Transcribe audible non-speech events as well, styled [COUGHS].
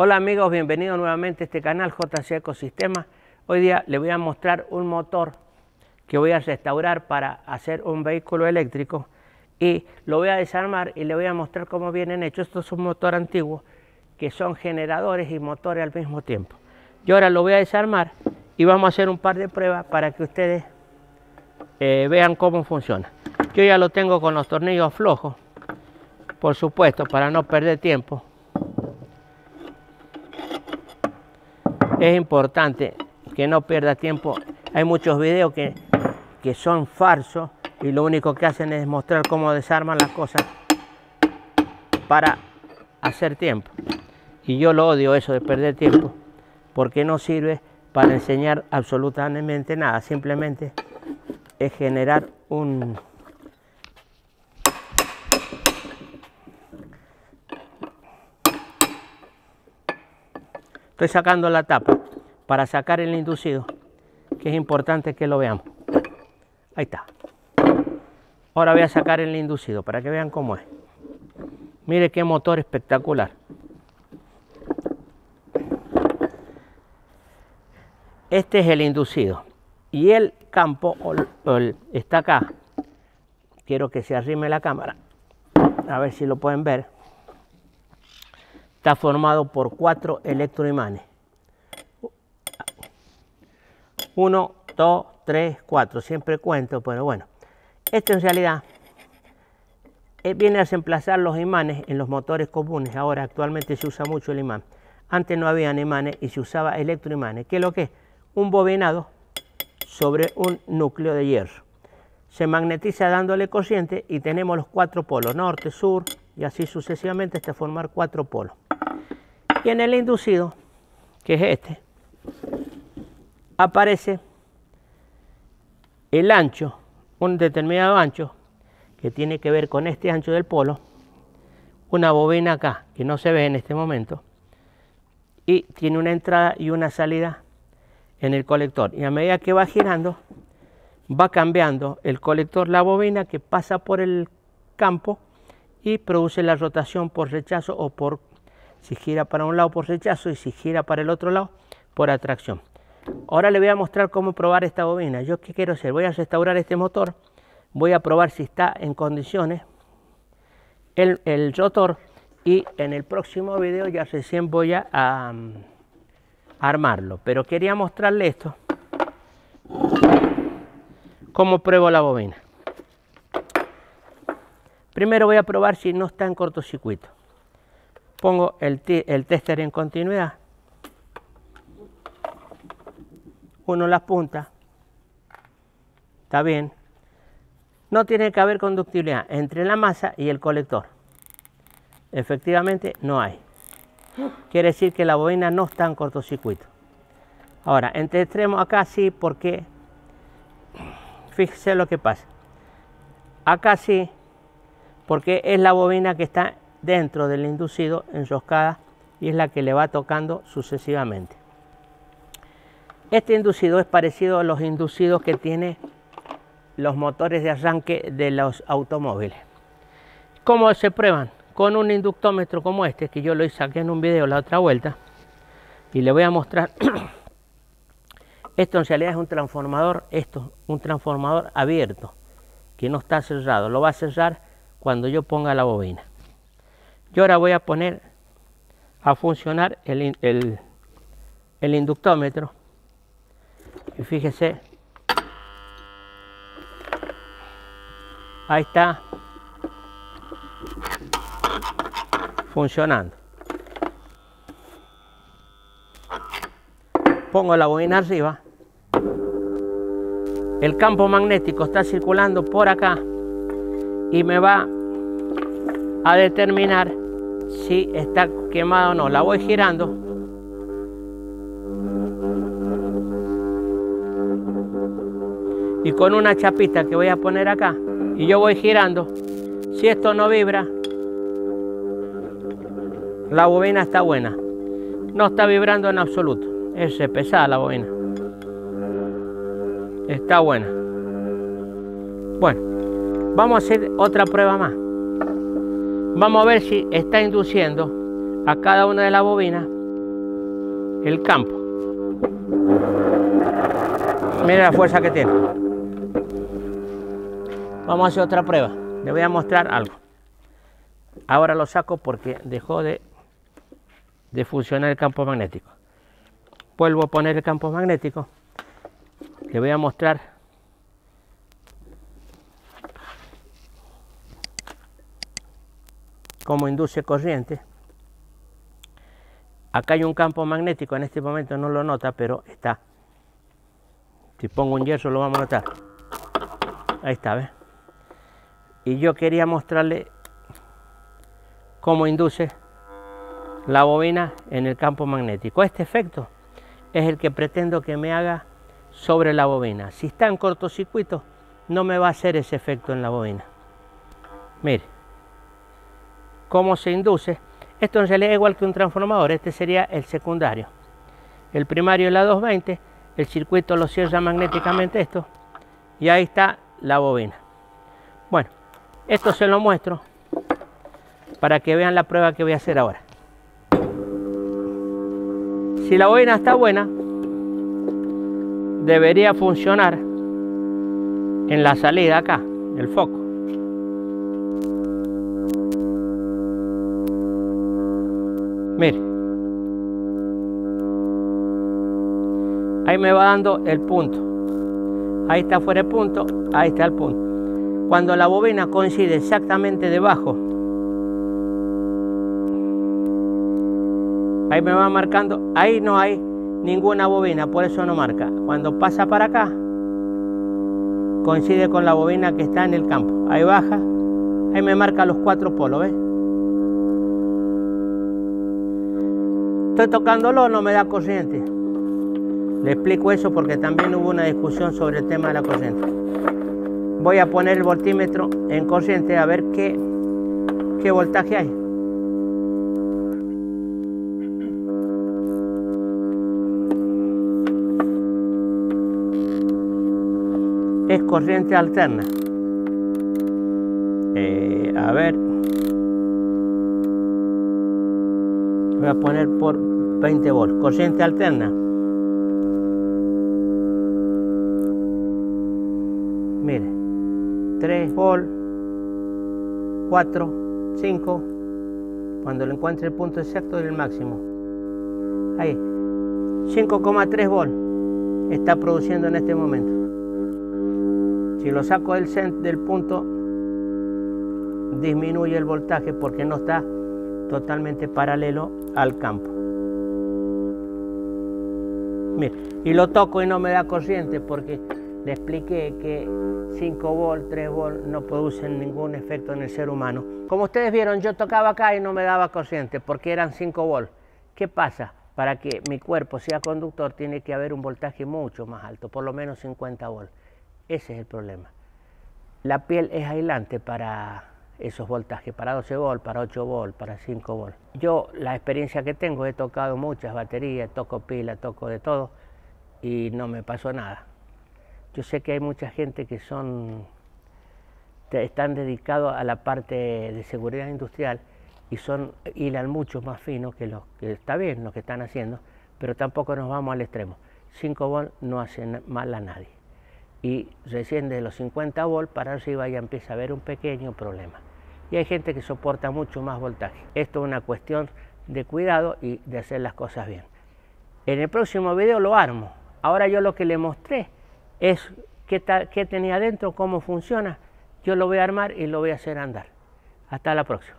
Hola amigos, bienvenidos nuevamente a este canal JC Ecosistema. Hoy día les voy a mostrar un motor que voy a restaurar para hacer un vehículo eléctrico y lo voy a desarmar y le voy a mostrar cómo vienen hechos. Estos son motor antiguo que son generadores y motores al mismo tiempo. Yo ahora lo voy a desarmar y vamos a hacer un par de pruebas para que ustedes eh, vean cómo funciona. Yo ya lo tengo con los tornillos flojos, por supuesto, para no perder tiempo. Es importante que no pierda tiempo. Hay muchos videos que, que son falsos y lo único que hacen es mostrar cómo desarman las cosas para hacer tiempo. Y yo lo odio eso de perder tiempo porque no sirve para enseñar absolutamente nada. Simplemente es generar un... Estoy sacando la tapa para sacar el inducido, que es importante que lo veamos. Ahí está. Ahora voy a sacar el inducido para que vean cómo es. Mire qué motor espectacular. Este es el inducido. Y el campo está acá. Quiero que se arrime la cámara. A ver si lo pueden ver. Está formado por cuatro electroimanes. Uno, dos, tres, cuatro. Siempre cuento, pero bueno. Esto en realidad eh, viene a reemplazar los imanes en los motores comunes. Ahora actualmente se usa mucho el imán. Antes no había imanes y se usaba electroimanes. ¿Qué es lo que es? Un bobinado sobre un núcleo de hierro. Se magnetiza dándole corriente y tenemos los cuatro polos, norte, sur y así sucesivamente hasta formar cuatro polos. Y en el inducido, que es este, aparece el ancho, un determinado ancho, que tiene que ver con este ancho del polo, una bobina acá, que no se ve en este momento, y tiene una entrada y una salida en el colector. Y a medida que va girando, va cambiando el colector, la bobina que pasa por el campo y produce la rotación por rechazo o por si gira para un lado por rechazo y si gira para el otro lado por atracción. Ahora le voy a mostrar cómo probar esta bobina. Yo qué quiero hacer, voy a restaurar este motor, voy a probar si está en condiciones el, rotor y en el próximo video ya recién voy a, a armarlo. Pero quería mostrarle esto, cómo pruebo la bobina. Primero voy a probar si no está en cortocircuito pongo el, tester en continuidad, uno las puntas, está bien, no tiene que haber conductividad entre la masa y el colector. Efectivamente no hay. Quiere decir que la bobina no está en cortocircuito. Ahora, entre extremos acá sí, porque fíjese lo que pasa. Acá sí, porque es la bobina que está dentro del inducido enroscada y es la que le va tocando sucesivamente. Este inducido es parecido a los inducidos que tiene los motores de arranque de los automóviles. ¿Cómo se prueban? Con un inductómetro como este, que yo lo aquí en un video la otra vuelta, y le voy a mostrar. [COUGHS] esto en realidad es un transformador, esto, un transformador abierto, que no está cerrado. Lo va a cerrar cuando yo ponga la bobina. Yo ahora voy a poner a funcionar el, el, inductómetro. Y fíjese, ahí está funcionando. Pongo la bobina arriba. El campo magnético está circulando por acá y me va a determinar si está quemada o no. La voy girando. Y con una chapita que voy a poner acá, y yo voy girando, si esto no vibra, la bobina está buena. No está vibrando en absoluto. Es pesada la bobina. Está buena. Bueno, vamos a hacer otra prueba más. Vamos a ver si está induciendo a cada una de las bobinas el campo. Mira la fuerza que tiene. Vamos a hacer otra prueba. Le voy a mostrar algo. Ahora lo saco porque dejó de, de funcionar el campo magnético. Vuelvo a poner el campo magnético. Le voy a mostrar cómo induce corriente. Acá hay un campo magnético, en este momento no lo nota, pero está. Si pongo un yeso lo vamos a notar. Ahí está, ¿ves? Y yo quería mostrarle cómo induce la bobina en el campo magnético. Este efecto es el que pretendo que me haga sobre la bobina. Si está en cortocircuito, no me va a hacer ese efecto en la bobina. Mire, cómo se induce. Esto en realidad es igual que un transformador, este sería el secundario. El primario es la 220, el circuito lo cierra magnéticamente esto, y ahí está la bobina. Bueno, esto se lo muestro para que vean la prueba que voy a hacer ahora. Si la bobina está buena, debería funcionar en la salida acá, el foco. Mire. Ahí me va dando el punto. Ahí está fuera el punto, ahí está el punto. Cuando la bobina coincide exactamente debajo, ahí me va marcando, ahí no hay ninguna bobina, por eso no marca. Cuando pasa para acá, coincide con la bobina que está en el campo. Ahí baja, ahí me marca los cuatro polos, ¿ves? Estoy tocándolo, no me da corriente. Le explico eso porque también hubo una discusión sobre el tema de la corriente voy a poner el voltímetro en corriente a ver qué, qué voltaje hay. Es corriente alterna. Eh, a ver. Voy a poner por 20 volts. Corriente alterna. Mire. 3 volt, 4, 5, cuando lo encuentre el punto exacto del máximo. Ahí, 5,3 volt está produciendo en este momento. Si lo saco del punto, disminuye el voltaje porque no está totalmente paralelo al campo. Mira, y lo toco y no me da corriente porque le expliqué que 5 volt, 3 volt no producen ningún efecto en el ser humano. Como ustedes vieron, yo tocaba acá y no me daba corriente porque eran 5 volt. ¿Qué pasa? Para que mi cuerpo sea conductor tiene que haber un voltaje mucho más alto, por lo menos 50 volt. Ese es el problema. La piel es aislante para esos voltajes, para 12 volt, para 8 volt, para 5 volt. Yo la experiencia que tengo, he tocado muchas baterías, toco pila, toco de todo y no me pasó nada. Yo sé que hay mucha gente que son, están dedicados a la parte de seguridad industrial y son hilan mucho más fino que lo que está bien lo que están haciendo, pero tampoco nos vamos al extremo. 5 volt no hacen mal a nadie. Y recién de los 50 volt para arriba ya empieza a haber un pequeño problema. Y hay gente que soporta mucho más voltaje. Esto es una cuestión de cuidado y de hacer las cosas bien. En el próximo video lo armo. Ahora yo lo que le mostré es qué, qué tenía adentro, cómo funciona. Yo lo voy a armar y lo voy a hacer andar. Hasta la próxima.